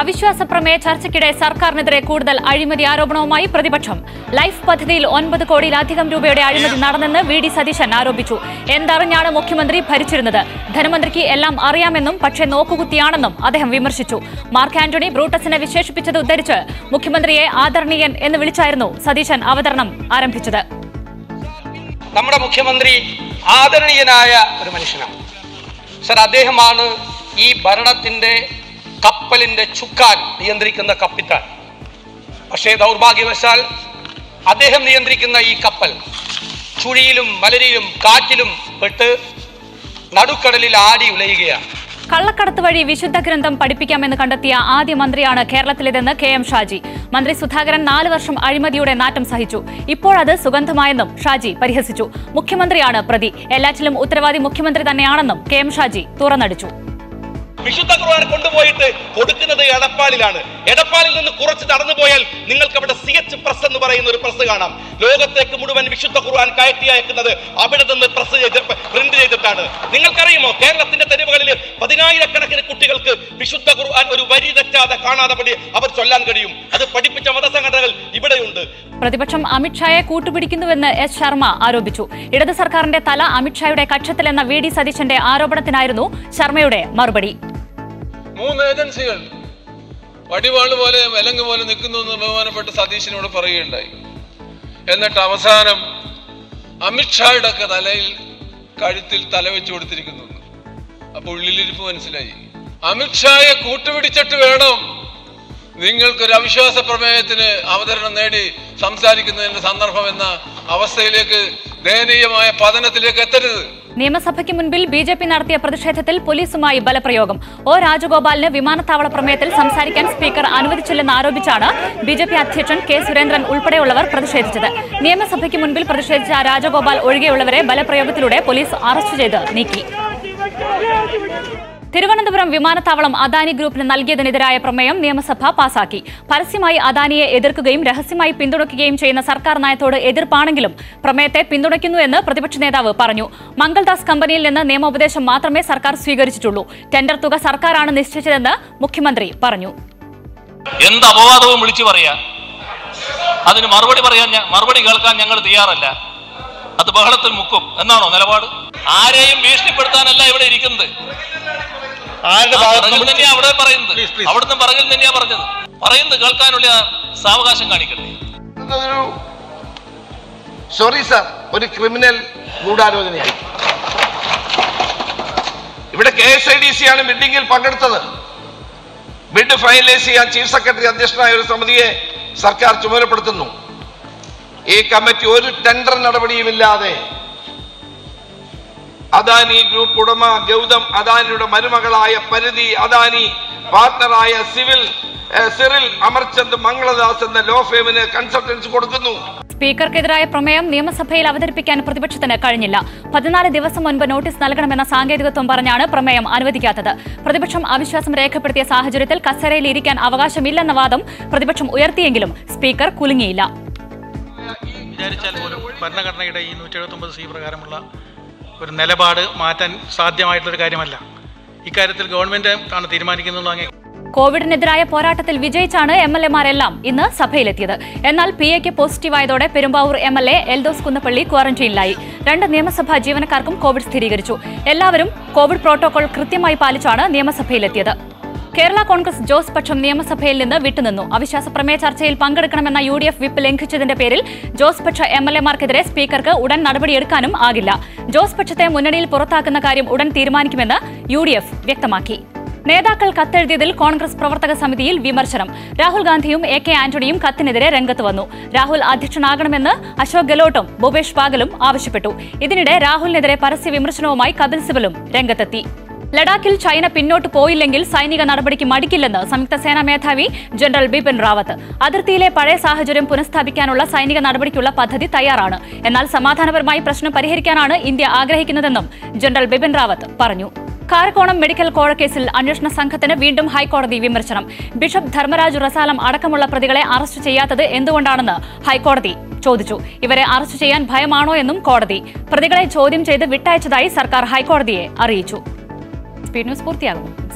അവിശ്വാസ പ്രമേയ ചർച്ചയ്ക്കിടെ സർക്കാരിനെതിരെ കൂടുതൽ അഴിമതി ആരോപണവുമായി പ്രതിപക്ഷം. ലൈഫ് പദ്ധതിയിൽ ഒൻപത് കോടിയിലധികം രൂപയുടെ അഴിമതി നടന്നെന്ന് വി ഡി സതീശൻ ആരോപിച്ചു. എന്തറിഞ്ഞാണ് മുഖ്യമന്ത്രി ഭരിച്ചിരുന്നത്? ധനമന്ത്രിക്ക് എല്ലാം അറിയാമെന്നും പക്ഷേ നോക്കുകുത്തിയാണെന്നും അദ്ദേഹം വിമർശിച്ചു. മാർക്ക് ആന്റണി ബ്രൂട്ടസിനെ വിശേഷിപ്പിച്ചത് ഉദ്ധരിച്ച് മുഖ്യമന്ത്രിയെ ആദരണീയൻ എന്ന് വിളിച്ചായിരുന്നു സതീശൻ അവതരണം ആരംഭിച്ചത്. നമ്മുടെ മുഖ്യമന്ത്രി ആദരണീയനായ ഒരു മനുഷ്യനാണ്. സർ അദ്ദേഹമാണ് ഈ ഭരണത്തിന്റെ കപ്പലിന്റെ ചുക്കാൻ നിയന്ത്രിക്കുന്ന കപ്പിത്താൻ. പക്ഷേ ദൗർഭാഗ്യവശാൽ അദ്ദേഹം നിയന്ത്രിക്കുന്ന ഈ കപ്പൽ ചുഴിയിലും മലരിയിലും കാറ്റിലും പെട്ട് നടുക്കടലിൽ ആടി ഉലയുകയാണ്. കള്ളക്കടത്ത് വഴി വിശുദ്ധ ഗ്രന്ഥം പഠിപ്പിക്കാമെന്ന് കണ്ടെത്തിയ ആദ്യ മന്ത്രിയാണ് കേരളത്തിലേതെന്ന് കെ എം ഷാജി. മന്ത്രി സുധാകരൻ നാല് വർഷം അഴിമതിയുടെ നാറ്റം സഹിച്ചു. ഇപ്പോഴത് സുഗന്ധമായെന്നും ഷാജി പരിഹസിച്ചു. മുഖ്യമന്ത്രിയാണ് പ്രതി. എല്ലാറ്റിലും ഉത്തരവാദി മുഖ്യമന്ത്രി തന്നെയാണെന്നും കെ എം ഷാജി തുറന്നടിച്ചു. വിശുദ്ധ ഖുർആൻ കൊണ്ടുപോയിട്ട് കൊടുക്കുന്നത് എടപ്പാളിലാണ്. എടപ്പാളിൽ നിന്ന് കുറച്ച് നടന്നു പോയാൽ നിങ്ങൾക്ക് അവിടെ സി എച്ച് പ്രസ് എന്ന് പറയുന്ന ഒരു പ്രസ് കാണാം. ലോകത്തേക്ക് മുഴുവൻ വിശുദ്ധ ഖുർആൻ കയറ്റി അയക്കുന്നത് അവിടെ നിന്ന് പ്രസ് ചെയ്ത് പ്രിന്റ് ചെയ്തിട്ടാണ്. നിങ്ങൾക്കറിയുമോ? കേരളത്തിന്റെ തെരുവുകളിൽ പതിനായിരക്കണക്കിന് കുട്ടികൾക്ക് വിശുദ്ധ ഖുർആൻ ഒരു വരി തെറ്റാതെ കാണാതെ പടി അവർ ചൊല്ലാൻ കഴിയും. അത് പഠിപ്പിച്ച മതസംഘടനകൾ ഇവിടെയുണ്ട്. പ്രതിപക്ഷം അമിത്ഷായെ കൂട്ടുപിടിക്കുന്നുവെന്ന് എസ് ശർമ്മ ആരോപിച്ചു. ഇടത് സർക്കാരിന്റെ തല അമിത്ഷായുടെ കക്ഷത്തിലെന്ന വി ഡി സതീശന്റെ ആരോപണത്തിനായിരുന്നു ശർമ്മയുടെ മറുപടി. മൂന്ന് ഏജൻസികൾ. വടിവാൾ പോലെ വിലങ്ങ് പോലെ നിൽക്കുന്നു എന്ന് ബഹുമാനപ്പെട്ട സതീശനോട് പറയുകയുണ്ടായി. എന്നിട്ട് അവസാനം അമിത്ഷായുടെ ഒക്കെ തലയിൽ കഴുത്തിൽ തല വെച്ചു കൊടുത്തിരിക്കുന്നു. അപ്പൊ ഉള്ളിലിരിപ്പ് മനസ്സിലായി. അമിത്ഷായെ കൂട്ടുപിടിച്ചിട്ട് വേണം നിങ്ങൾക്കൊരു അവിശ്വാസ പ്രമേയത്തിന് അവതരണം നേടി സംസാരിക്കുന്നതിന്റെ സന്ദർഭം എന്ന അവസ്ഥയിലേക്ക് ദയനീയമായ പതനത്തിലേക്ക് എത്തരുത്. നിയമസഭയ്ക്ക് മുൻപിൽ ബി ജെ പി നടത്തിയ പ്രതിഷേധത്തിൽ പോലീസുമായി ബലപ്രയോഗം. ഒ രാജഗോപാലിന് വിമാനത്താവള പ്രമേയത്തിൽ സംസാരിക്കാൻ സ്പീക്കർ അനുവദിച്ചില്ലെന്ന് ആരോപിച്ചാണ് ബി ജെ പി അധ്യക്ഷൻ കെ സുരേന്ദ്രൻ ഉൾപ്പെടെയുള്ളവർ പ്രതിഷേധിച്ചത്. നിയമസഭയ്ക്ക് മുൻപിൽ പ്രതിഷേധിച്ച രാജഗോപാൽ ഒഴികെയുള്ളവരെ ബലപ്രയോഗത്തിലൂടെ പോലീസ് അറസ്റ്റ് ചെയ്ത് നീക്കി. തിരുവനന്തപുരം വിമാനത്താവളം അദാനി ഗ്രൂപ്പിന് നൽകിയതിനെതിരായ പ്രമേയം നിയമസഭ പാസാക്കി. പരസ്യമായി അദാനിയെ എതിർക്കുകയും രഹസ്യമായി പിന്തുണയ്ക്കുകയും ചെയ്യുന്ന സർക്കാർ നയത്തോട് എതിർപ്പാണെങ്കിലും പ്രമേയത്തെ പിന്തുണയ്ക്കുന്നുവെന്ന് പ്രതിപക്ഷ നേതാവ് പറഞ്ഞു. മംഗൾദാസ് കമ്പനിയിൽ നിന്ന് നിയമോപദേശം മാത്രമേ സർക്കാർ സ്വീകരിച്ചിട്ടുള്ളൂ. ടെൻഡർ തുക സർക്കാരാണ് നിശ്ചയിച്ചതെന്ന് മുഖ്യമന്ത്രി പറഞ്ഞു. എന്ത് അപവാദവും വിളിച്ചു പറയാ? അതിന് മറുപടി പറയാൻ മറുപടി കേൾക്കാൻ ഞങ്ങൾ തയ്യാറല്ല. അത് ബഹളത്തിൽ മുക്കും. എന്നാണോ നിലപാട്? ആരെയും ഭീഷണിപ്പെടുത്താനല്ല ഇവിടെ ഇരിക്കുന്നത്. പിറകിൽ തന്നെയാ അവിടെ പറയുന്നത്. അവിടുന്ന് പറഞ്ഞു തന്നെയാ പറഞ്ഞത്. പറയുന്നത് കേൾക്കാനുള്ള സാവകാശം കാണിക്കട്ടെ. സോറി സാർ ഒരു ക്രിമിനൽ ഗൂഢാലോചനയായി. ഇവിടെ K S I D C ആണ് ബിഡിങ്ങിൽ പങ്കെടുത്തത്. ബിഡ് ഫൈനലൈസ് ചെയ്യാൻ ചീഫ് സെക്രട്ടറി അധ്യക്ഷനായ ഒരു സമിതിയെ സർക്കാർ ചുമതലപ്പെടുത്തുന്നു. ഈ കമ്മിറ്റി ഒരു ടെൻഡർ നടപടിയുമില്ലാതെ അദാനി ഗ്രൂപ്പ് ഉടമ ഗൗതം അദാനിയുടെ മരുമകളായ പരിധി അദാനി പാർട്ണറായ സിവിൽ സിറിൽ അമർചന്ദ് മംഗളദാസ് എന്ന ലോ ഫേമിന് കൺസൾട്ടൻസ് കൊടുക്കുന്നു. സ്പീക്കർക്കെതിരായ പ്രമേയം നിയമസഭയിൽ അവതരിപ്പിക്കാൻ പ്രതിപക്ഷത്തിന് കഴിഞ്ഞില്ല. പതിനാല് ദിവസം മുൻപ് നോട്ടീസ് നൽകണമെന്ന സാങ്കേതികത്വം പറഞ്ഞാണ് പ്രമേയം അനുവദിക്കാത്തത്. പ്രതിപക്ഷം അവിശ്വാസം രേഖപ്പെടുത്തിയ സാഹചര്യത്തിൽ കസേരയിൽ ഇരിക്കാൻ അവകാശമില്ലെന്ന വാദം പ്രതിപക്ഷം ഉയർത്തിയെങ്കിലും സ്പീക്കർ കുലുങ്ങിയില്ല. വിചാരിച്ചാൽ പോലും ഭരണഘടനയുടെ ഈ നൂറ്റി എഴുപത്തൊമ്പത് സി പ്രകാരമുള്ള ഒരു നിലപാട് മാറ്റാൻ സാധ്യമായിട്ടുള്ളൊരു കാര്യമല്ല. ഇക്കാര്യത്തിൽ ഗവൺമെന്റ് ആണ് തീരുമാനിക്കുന്നത് കോവിഡിനെതിരായ പോരാട്ടത്തിൽ വിജയിച്ചാണ് എം എൽ എമാരെല്ലാം ഇന്ന് സഭയിലെത്തിയത്. എന്നാൽ പി എക്ക് പോസിറ്റീവായതോടെ Perumbavoor M L A Eldhose Kunnappilly ക്വാറന്റീനിലായി. രണ്ട് നിയമസഭാ ജീവനക്കാർക്കും കോവിഡ് സ്ഥിരീകരിച്ചു. എല്ലാവരും കോവിഡ് പ്രോട്ടോകോൾ കൃത്യമായി പാലിച്ചാണ് നിയമസഭയിലെത്തിയത്. കേരള കോൺഗ്രസ് ജോസ് പക്ഷം നിയമസഭയിൽ നിന്ന് വിട്ടുനിന്നു. അവിശ്വാസ പ്രമേയ ചർച്ചയിൽ പങ്കെടുക്കണമെന്ന യു ഡി എഫ് വിപ്പ് ലംഘിച്ചതിന്റെ പേരിൽ ജോസ് പക്ഷ എം എൽ എമാർക്കെതിരെ സ്പീക്കർക്ക് ഉടൻ നടപടിയെടുക്കാനും ആകില്ല. ജോസ് പക്ഷത്തെ മുന്നണിയിൽ പുറത്താക്കുന്ന കാര്യം ഉടൻ തീരുമാനിക്കുമെന്ന് യു ഡി എഫ് വ്യക്തമാക്കി. നേതാക്കൾ കത്തെഴുതിയതിൽ കോൺഗ്രസ് പ്രവർത്തക സമിതിയിൽ വിമർശനം. രാഹുൽ ഗാന്ധിയും എ കെ ആന്റണിയും കത്തിനെതിരെ രംഗത്ത് വന്നു. രാഹുൽ അധ്യക്ഷനാകണമെന്ന് അശോക് ഗെലോട്ടും ഭൂപേഷ് ബാഗലും ആവശ്യപ്പെട്ടു. ഇതിനിടെ രാഹുലിനെതിരെ പരസ്യ വിമർശനവുമായി കപിൽ സിബലും രംഗത്തെത്തി. ലഡാക്കിൽ ചൈന പിന്നോട്ട് പോയില്ലെങ്കിൽ സൈനിക നടപടിക്ക് മടിക്കില്ലെന്ന് സംയുക്ത സേനാ മേധാവി ജനറൽ ബിപിൻ റാവത്ത്. അതിർത്തിയിലെ പഴയ സാഹചര്യം പുനഃസ്ഥാപിക്കാനുള്ള സൈനിക നടപടിക്കുള്ള പദ്ധതി തയ്യാറാണ്. എന്നാൽ സമാധാനപരമായി പ്രശ്നം പരിഹരിക്കാനാണ് ഇന്ത്യ ആഗ്രഹിക്കുന്നതെന്നും ജനറൽ ബിപിൻ റാവത്ത് പറഞ്ഞു. കാരക്കോണം മെഡിക്കൽ കോഴക്കേസിൽ അന്വേഷണ സംഘത്തിന് വീണ്ടും ഹൈക്കോടതി വിമർശനം. ബിഷപ്പ് ധർമ്മരാജ് റസാലം അടക്കമുള്ള പ്രതികളെ അറസ്റ്റ് ചെയ്യാത്തത് എന്തുകൊണ്ടാണെന്ന് ഹൈക്കോടതി ചോദിച്ചു. ഇവരെ അറസ്റ്റ് ചെയ്യാൻ ഭയമാണോ എന്നും കോടതി. പ്രതികളെ ചോദ്യം ചെയ്ത് വിട്ടയച്ചതായി സർക്കാർ ഹൈക്കോടതിയെ അറിയിച്ചു. ന്യൂസ് പൂർത്തിയാകുന്നു